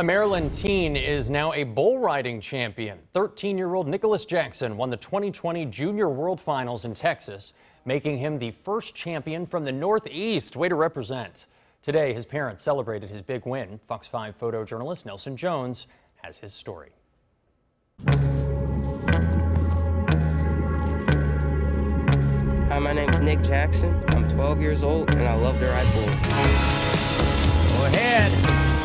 A Maryland teen is now a bull riding champion. 13 year old Nicholas Jackson won the 2020 Junior World Finals in Texas, making him the first champion from the Northeast. Way to represent. Today, his parents celebrated his big win. Fox 5 photojournalist Nelson Jones has his story. Hi, my name is Nick Jackson. I'm 12 years old and I love to ride bulls. Go ahead.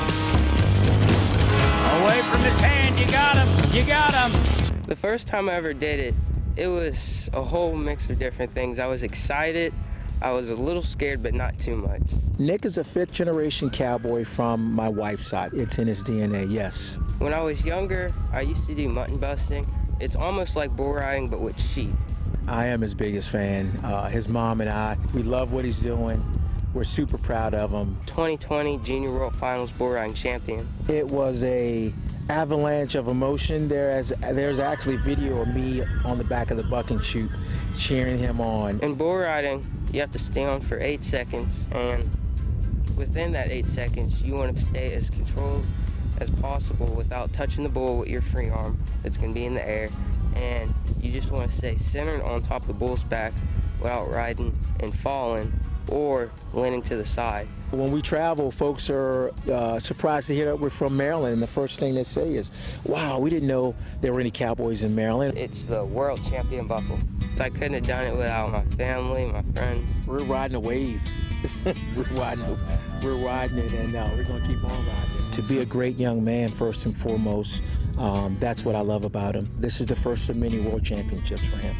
First time I ever did it, it was a whole mix of different things. I was excited. I was a little scared, but not too much. Nick is a fifth generation cowboy from my wife's side. It's in his DNA, yes. When I was younger, I used to do mutton busting. It's almost like bull riding, but with sheep. I am his biggest fan. Uh, his mom and I, we love what he's doing. We're super proud of him. 2020 Junior World Finals bull riding champion. It was a avalanche of emotion. There is, there's actually video of me on the back of the bucking chute cheering him on. In bull riding, you have to stay on for eight seconds, and within that eight seconds, you want to stay as controlled as possible without touching the bull with your free arm that's going to be in the air and you just want to stay centered on top of the bull's back without riding and falling or leaning to the side. When we travel, folks are uh, surprised to hear that we're from Maryland, and the first thing they say is, wow, we didn't know there were any cowboys in Maryland. It's the world champion buckle. I couldn't have done it without my family, my friends. We're riding a wave. we're, riding, we're riding it, and uh, we're going to keep on riding. To be a great young man, first and foremost, um, that's what I love about him. This is the first of many world championships for him.